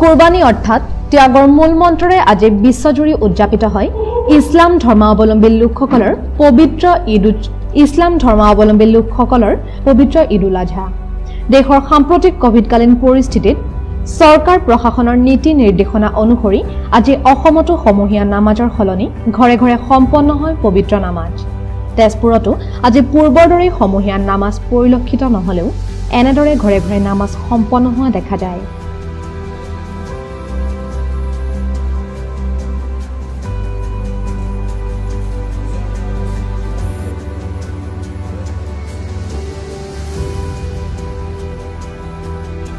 কোৰবানী অৰ্থাৎ ত্যাগৰ মূল মন্ত্ৰৰে আজি বিশ্বজুৰি উদযাপিত হয়। ইছলাম ধৰ্মাৱলম্বী লোকসকলৰ পবিত্ৰ ঈদ ইছলাম ধৰ্মাৱলম্বী লোকসকলৰ পবিত্ৰ ঈদ উল আজহা। দেশৰ সাম্প্ৰতিক কভিডকালীন পৰিস্থিতিত চৰকাৰ প্ৰশাসনৰ নীতি নিৰ্দেশনা অনুসৰি আজি অসমতো সমূহীয়া নামাজৰ সলনি ঘৰে ঘৰে সম্পন্ন হয় পবিত্ৰ নামাজ। তেজপুৰতো আজি পূৰ্বৰ দৰেই সমূহীয়া নামাজ পৰিলক্ষিত নহলেও এনেদৰে ঘৰে ঘৰে নামাজ সম্পন্ন হোৱা দেখা যায়।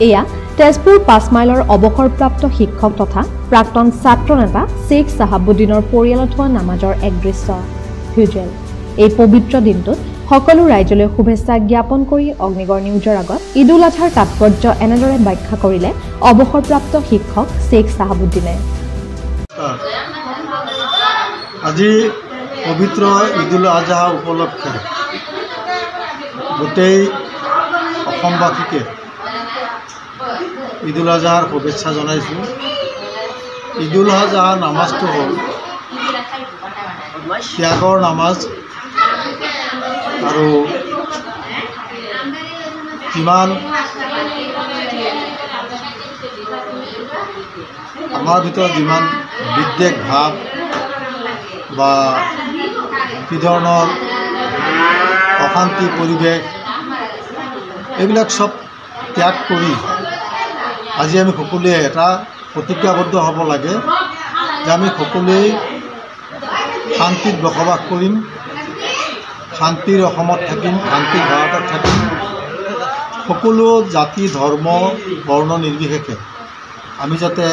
এয়া তেজপুৰ পাঁচ মাইলৰ অৱসৰপ্ৰাপ্ত শিক্ষক তথা প্ৰাক্তন ছাত্ৰ নেতা শ্বেখ চাহাবুদ্দিনৰ পৰিয়ালত হোৱা নামাজৰ এক দৃশ্য। ভিজুৱেল। এই পবিত্ৰ দিনটোত সকলো ৰাইজলৈ শুভেচ্ছা জ্ঞাপন কৰি অগ্নিগড় নিউজৰ আগত ঈদ উল আজহাৰ তাৎপৰ্য এনেদৰে ব্যাখ্যা কৰিলে অৱসৰপ্ৰাপ্ত শিক্ষক শ্বেখ চাহাবুদ্দিনে। আজি পবিত্ৰ ঈদ উল আজহা উপলক্ষে গোটেই অসমবাসীকে ঈদ উল আজহাৰ শুভেচ্ছা জনাইছোঁ। ঈদ উল নামাজটো হ'ল ত্যাগৰ নামাজ আৰু যিমান আমাৰ ভিতৰত যিমান বিদ্বেষ ভাৱ বা কি ধৰণৰ অশান্তি পৰিৱেশ এইবিলাক চব ত্যাগ কৰি আজি আমি সকলোৱে এটা প্ৰতিজ্ঞাবদ্ধ হ'ব লাগে যে আমি সকলোৱেই শান্তিত বসবাস কৰিম শান্তিৰ অসমত থাকিম শান্তিৰ ভাৰতত থাকিম। সকলো জাতি ধৰ্ম বৰ্ণ নিৰ্বিশেষে আমি যাতে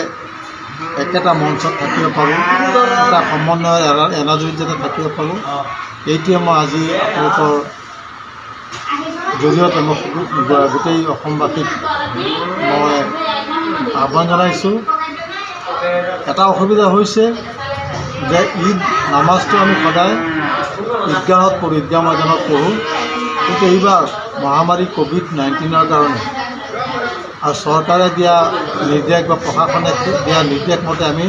একেটা মঞ্চত থাকিব পাৰোঁ এটা সমন্বয়ৰ এনা এনাজৰীত যাতে থাকিব পাৰোঁ। এইটোৱে মই আজি আপোনালোকৰ জৰিয়তে মই গোটেই অসমবাসীক মই আহ্বান জনাইছোঁ। এটা অসুবিধা হৈছে যে ঈদ নামাজটো আমি সদায় ঈদগাহত পঢ়োঁ ঈদগাহ ময়দানত পঢ়োঁ। কিন্তু এইবাৰ মহামাৰী ক'ভিড নাইণ্টিনৰ কাৰণে আৰু চৰকাৰে দিয়া নিৰ্দেশ বা প্ৰশাসনে দিয়া নিৰ্দেশ মতে আমি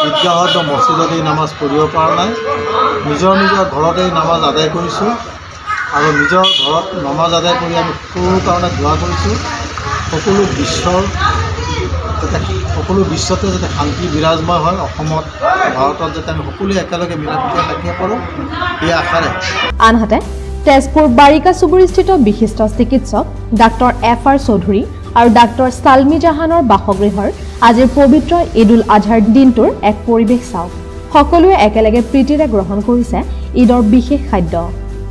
ঈদগাহত বা মছজিদত এই নামাজ পঢ়িব পৰা নাই। নিজৰ নিজৰ ঘৰতে এই নামাজ আদায় কৰিছোঁ আৰু নিজৰ ঘৰত নামাজ আদায় কৰি আমি সকলো কাৰণে দোৱা কৰিছোঁ। সকলো বিশ্বৰ সকলো বিশ্বতে যাতে শান্তি বিৰাজময় হয় অসমত ভাৰতত যাতে আমি সকলোৱে একেলগে মিলা প্ৰীতিৰে থাকিব পাৰোঁ এই আশাৰে। আনহাতে তেজপুৰ বাৰিকা চুবুৰীস্থিত বিশিষ্ট চিকিৎসক ডাক্তৰ এফ আৰ চৌধুৰী আৰু ডাক্তৰ ছালমি জাহানৰ বাসগৃহৰ আজিৰ পবিত্ৰ ঈদ উল আজহাৰ দিনটোৰ এক পৰিৱেশ চাওক। সকলোৱে একেলগে প্ৰীতিৰে গ্ৰহণ কৰিছে ঈদৰ বিশেষ খাদ্য।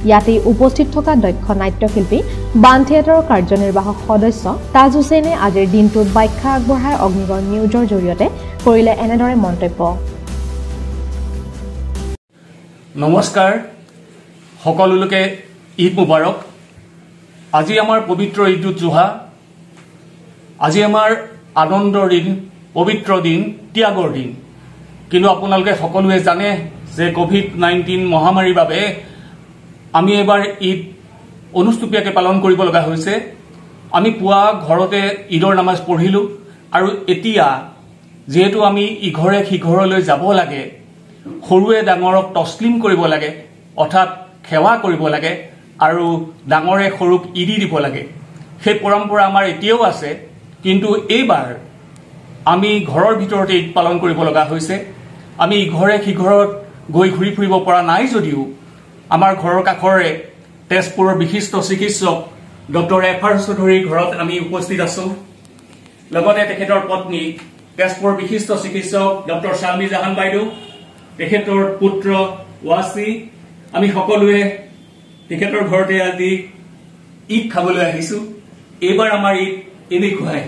ইয়াতেই উপস্থিত থকা দক্ষ নাট্যশিল্পী বান থিয়েটাৰৰ কাৰ্যনিৰ্বাহক সদস্য তাজ হুছেইনে আজিৰ দিনটোত ব্যাখ্যা আগবঢ়াই অগ্নিগড় নিউজৰ জৰিয়তে কৰিলে এনেদৰে মন্তব্য। নমস্কাৰ। সকলোলৈকে ঈদ মুবাৰক। আজি আমাৰ পবিত্ৰ ঈদ উদ জোহা। আজি আমাৰ আনন্দৰ দিন পবিত্ৰ দিন ত্যাগৰ দিন। কিন্তু আপোনালোকে সকলোৱে জানে যে কভিড নাইণ্টিন মহামাৰীৰ বাবে আমি এইবাৰ ঈদ অনুষ্টুপীয়াকৈ পালন কৰিব লগা হৈছে। আমি পুৱা ঘৰতে ঈদৰ নামাজ পঢ়িলোঁ আৰু এতিয়া যিহেতু আমি ইঘৰে সিঘৰলৈ যাব লাগে সৰুৱে ডাঙৰক তছলিম কৰিব লাগে অৰ্থাৎ সেৱা কৰিব লাগে আৰু ডাঙৰে সৰুক ইদি দিব লাগে। সেই পৰম্পৰা আমাৰ এতিয়াও আছে কিন্তু এইবাৰ আমি ঘৰৰ ভিতৰতে ঈদ পালন কৰিব লগা হৈছে। আমি ইঘৰে সিঘৰত গৈ ঘূৰি ফুৰিব পৰা নাই যদিও আমাৰ ঘৰৰ কাষৰে তেজপুৰৰ বিশিষ্ট চিকিৎসক ডক্টৰ এফ আৰ চৌধুৰীৰ ঘৰত আমি উপস্থিত আছো। লগতে তেখেতৰ পত্নী তেজপুৰৰ বিশিষ্ট চিকিৎসক ডক্টৰ শালমি জাহান বাইদেউ তেখেতৰ পুত্ৰ ৱাচি। আমি সকলোৱে তেখেতৰ ঘৰতে আজি ঈদ খাবলৈ আহিছো। এইবাৰ আমাৰ ঈদ এনেকুৱাই।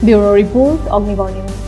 Bureau' report Agnigarh news